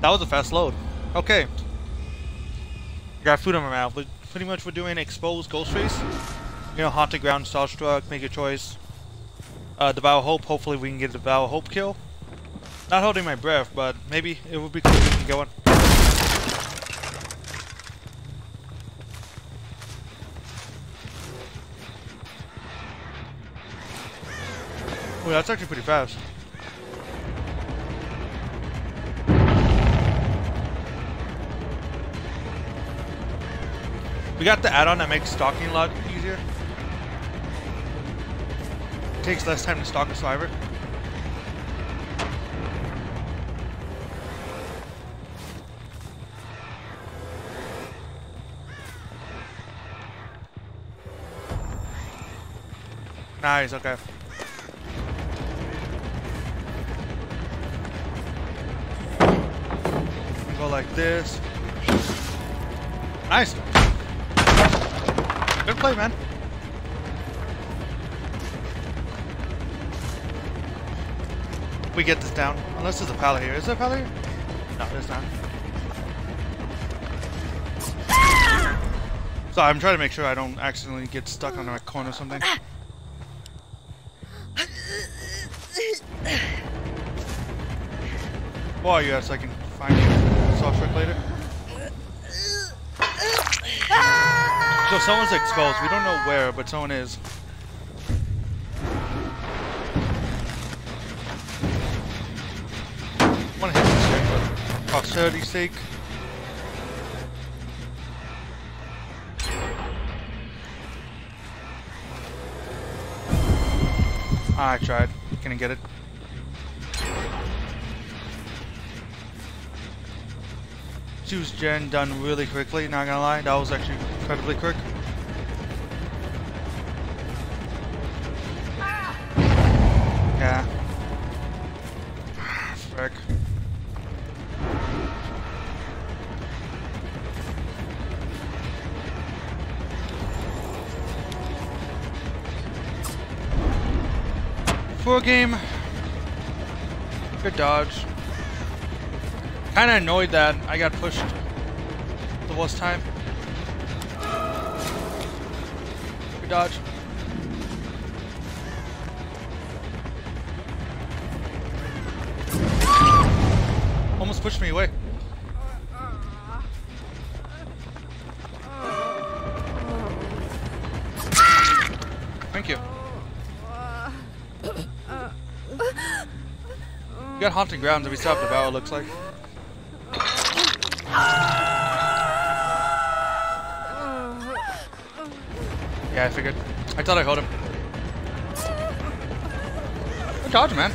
That was a fast load. Okay. Got food in my mouth. Pretty much we're doing exposed Ghostface. You know, haunted ground, starstruck, make your choice. Uh, devour hope. Hopefully we can get a devour hope kill. Not holding my breath, but maybe it would be cool if we can get one. Oh, that's actually pretty fast. We got the add-on that makes stalking a lot easier. It takes less time to stalk a survivor. Nice, okay. Go like this. Nice. Good play, man. We get this down. Unless there's a pallet here. Is there a pallet here? No, there's not. So I'm trying to make sure I don't accidentally get stuck on a corner or something. At so I can find you soft later? So someone's exposed. We don't know where, but someone is. Wanna hit this but posterity's sake. Ah, I tried. Can I get it? Choose gen done really quickly, not gonna lie. That was actually incredibly quick. Yeah. For game. Good dodge. Kinda annoyed that I got pushed the worst time. Dodge. Almost pushed me away. Thank you. Got haunting grounds and we still have it looks like. Yeah, I figured. I thought I hold him. Good dodge, man.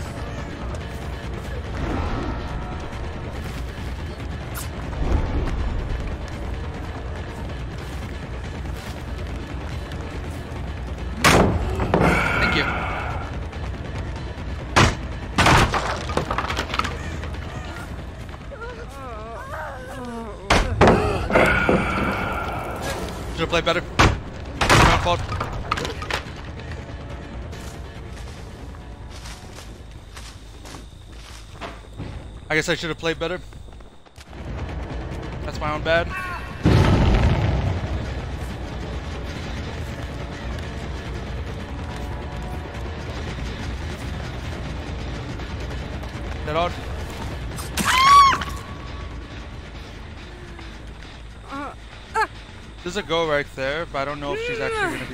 Played better. I guess I should have played better. That's my own bad. That odd. There's a go right there, but I don't know if she's actually gonna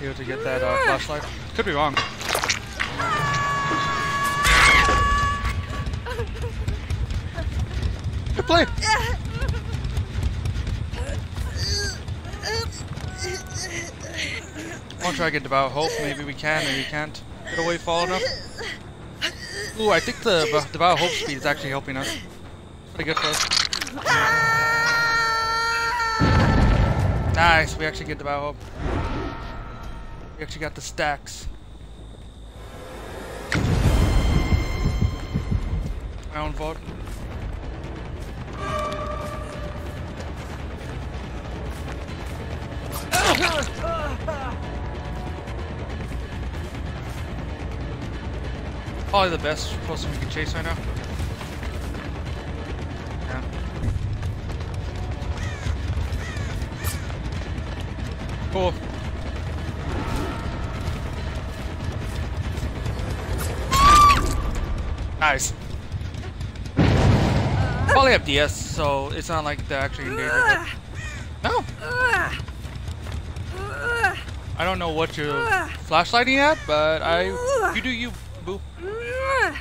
be able to get that uh, flashlight. Could be wrong. Play. I'll try to get Devour Hope. Maybe we can, maybe we can't. Get away far enough. Ooh, I think the Devour Hope speed is actually helping us. Pretty good for us. Nice, we actually get Devour Hope. We actually got the stacks. My own fault. Probably the best person we can chase right now. Cool. Nice. Probably have DS, so it's not like they're actually endangered. No! I don't know what you're ah. flashlighting at, but I... Ah. You do you, boo. Ah.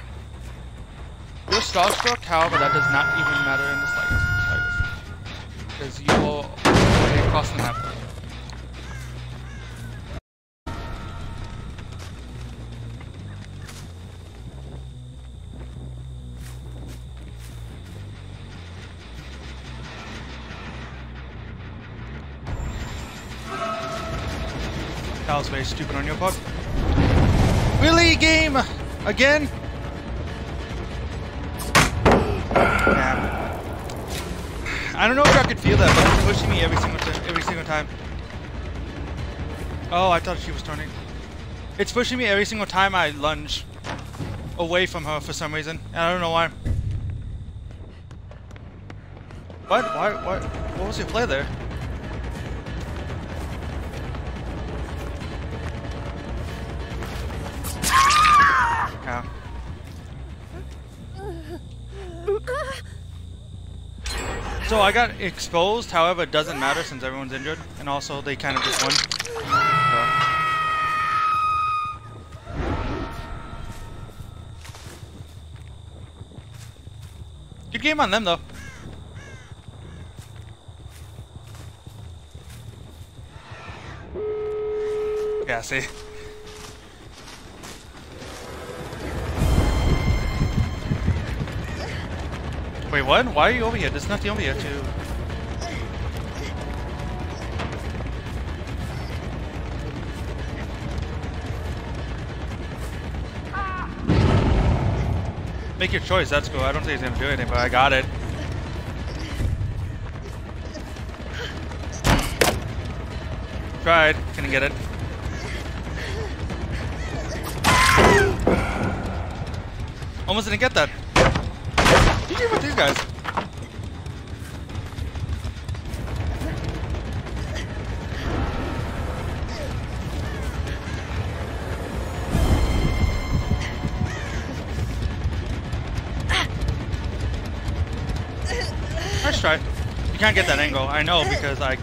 You're starstruck, however, that does not even matter in the slightest. Because you will across the map. Was very stupid on your part. Really, game? Again? Yeah. I don't know if I could feel that, but it's pushing me every single time. Every single time. Oh, I thought she was turning. It's pushing me every single time I lunge away from her for some reason. And I don't know why. What? Why? What? What was your play there? So I got exposed, however, it doesn't matter since everyone's injured, and also they kind of just won. So. Good game on them, though. Yeah, see? Wait, what? Why are you over here? There's nothing over here to... Make your choice, that's cool. I don't think he's gonna do anything, but I got it. Tried. Couldn't get it. Almost didn't get that. GG with these guys. Nice try. You can't get that angle. I know because I.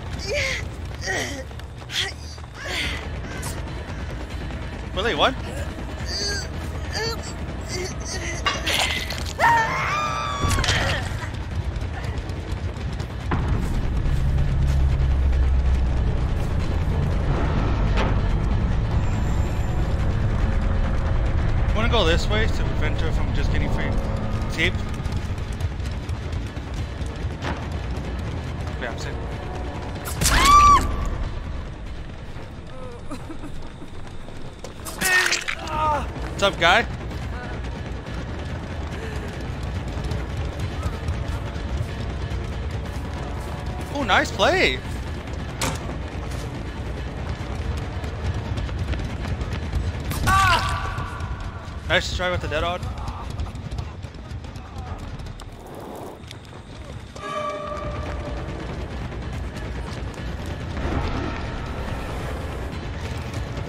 Really? What? Up, guy? Oh, nice play. Ah! Nice try with the Dead Hard.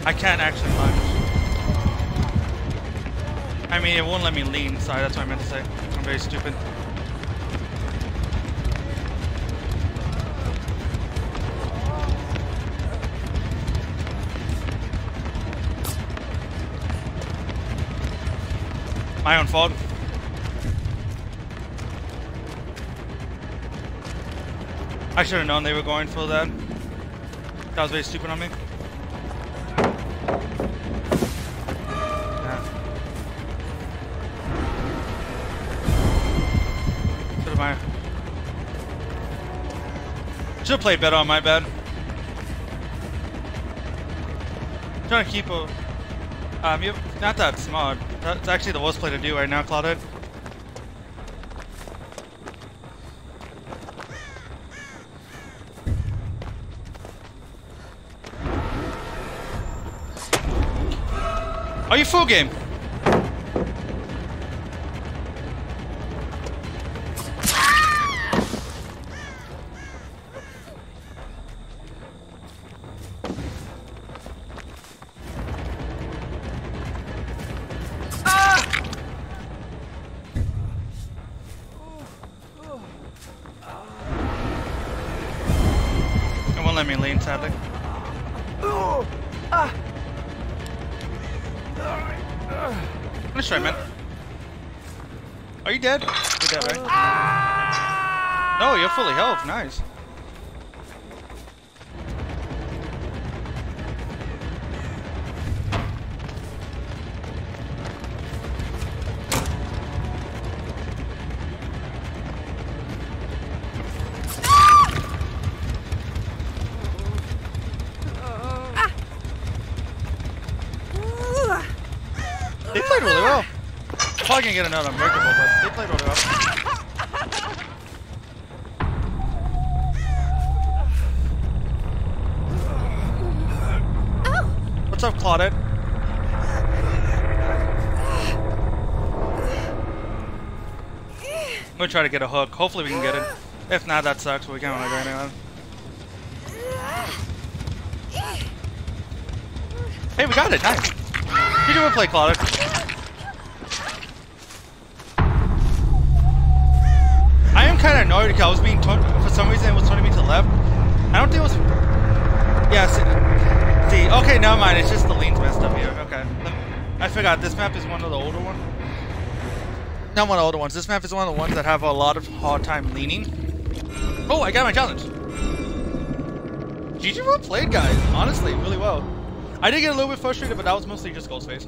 I can't actually lunge. I mean, it won't let me lean. Sorry, that's what I meant to say. I'm very stupid. My own fault. I should have known they were going for that. That was very stupid on me. Should played better on my bad. trying to keep a. Um, you not that smart. That's actually the worst play to do right now, Claudette. Are you full game? Let me lean, sadly. Nice try, man. Are you dead? You're dead, right? Ah! No, you're fully health. Nice. Played really well. Probably gonna get another unbreakable, but they played really well. What's up, Claudette? I'm gonna try to get a hook. Hopefully we can get it. If not, that sucks, we can't really do anything. Hey, we got it! Nice! You do a play, Claudette. Kind of annoyed because I was being for some reason it was turning me to left. I don't think it was. Yeah, see, see. Okay, never mind. It's just the leans messed up here. Okay. I forgot. This map is one of the older ones. Not one of the older ones. This map is one of the ones that have a lot of hard time leaning. Oh, I got my challenge. GG well played, guys. Honestly, really well. I did get a little bit frustrated, but that was mostly just Ghostface.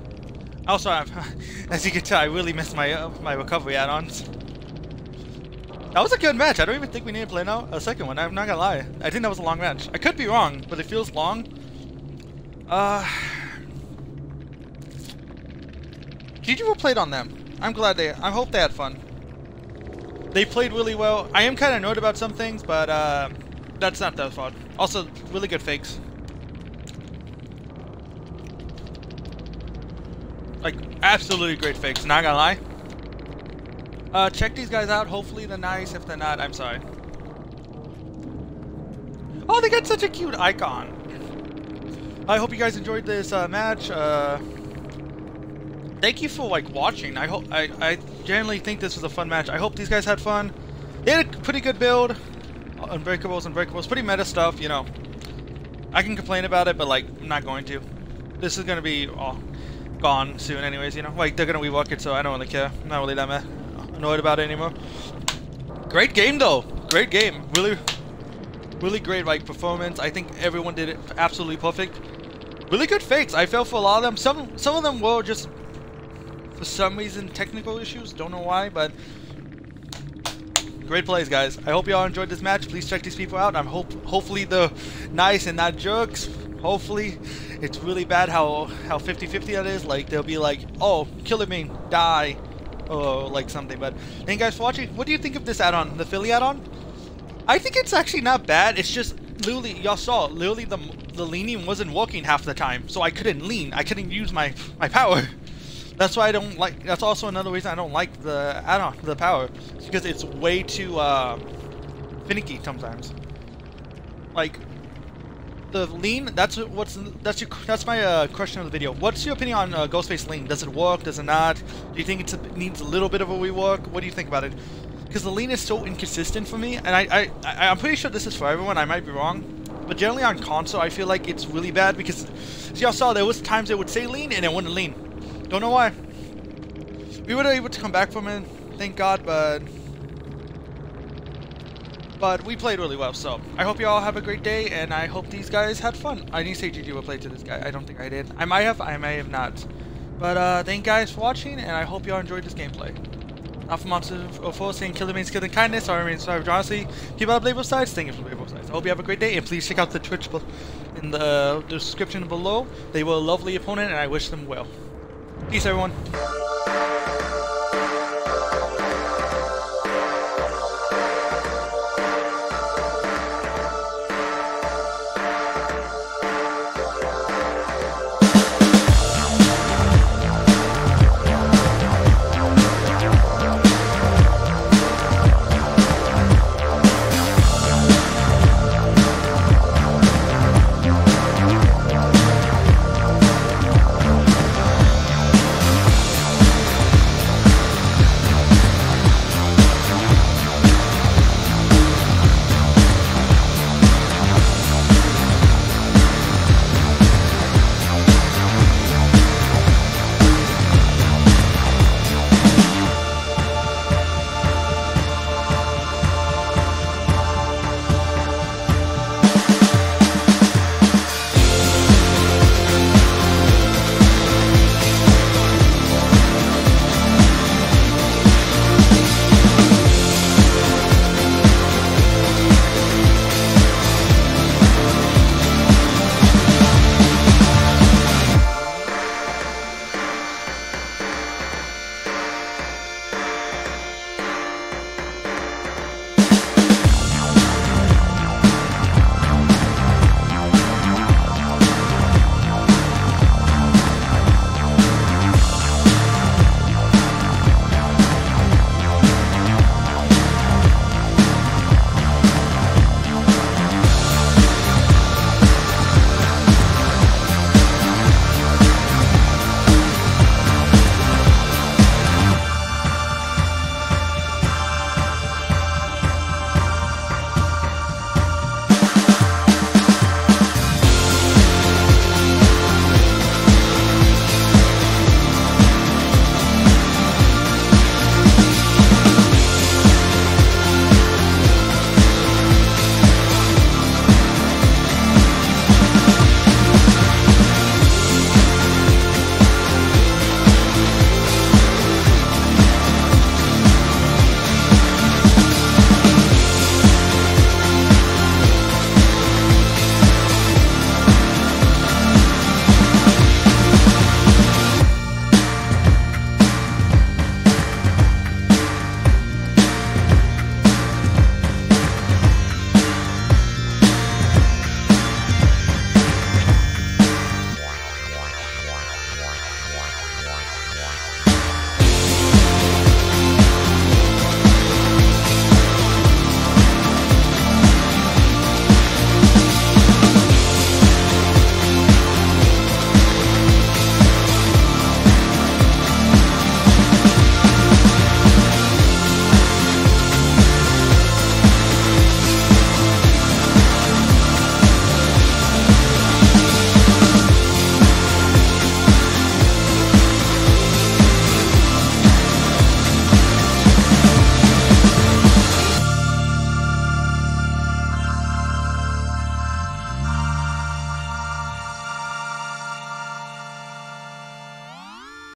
Also, I'm, as you can tell, I really missed my uh, my recovery add-ons. That was a good match. I don't even think we need to play now a second one. I'm not gonna lie. I think that was a long match. I could be wrong, but it feels long. Uh, GG well played on them. I'm glad they. I hope they had fun. They played really well. I am kind of annoyed about some things, but uh, that's not their fault. Also, really good fakes. Like, absolutely great fakes, not gonna lie. Uh, check these guys out. Hopefully they're nice. If they're not, I'm sorry. Oh, they got such a cute icon. I hope you guys enjoyed this uh, match. Uh, thank you for like watching. I hope I I generally think this was a fun match. I hope these guys had fun. They had a pretty good build. Unbreakables, Unbreakables, pretty meta stuff. You know, I can complain about it, but like I'm not going to. This is gonna be all gone soon, anyways. You know, like they're gonna rework it, so I don't really care. I'm not really that mad annoyed about it anymore. Great game though. Great game. Really, really great like performance. I think everyone did it absolutely perfect. Really good fakes. I fell for a lot of them. Some some of them were just for some reason technical issues. Don't know why, but great plays, guys. I hope you all enjoyed this match. Please check these people out. I'm hope hopefully they're nice and not jerks. Hopefully it's really bad how how 50-50 that is. Like they'll be like, oh, Killer Bean, die or like something. But thank you guys for watching. What do you think of this add-on, the Philly add-on? I think it's actually not bad. It's just literally, y'all saw, literally the the leaning wasn't working half the time, so I couldn't lean. I couldn't use my my power. That's why I don't like. That's also another reason I don't like the add-on, the power, because it's way too uh, finicky sometimes. Like the lean. That's what's that's your that's my uh, question of the video. What's your opinion on uh, Ghostface lean? Does it work? Does it not? Do you think it needs a little bit of a rework? What do you think about it? Because the lean is so inconsistent for me, and I, I I'm pretty sure this is for everyone. I might be wrong, but generally on console, I feel like it's really bad because as y'all saw there was times it would say lean and it wouldn't lean. Don't know why. We were able to come back from it, thank God, but but we played really well, so I hope you all have a great day, and I hope these guys had fun. I didn't say GG will play to this guy. I don't think I did. I might have, I may have not. But uh, thank you guys for watching, and I hope you all enjoyed this gameplay. Alpha Monster 04 saying Killer means skill and kindness, I remain sorry honestly. Keep out of both sides, thank you for both sides. I hope you have a great day, and please check out the Twitch in the description below. They were a lovely opponent, and I wish them well. Peace, everyone.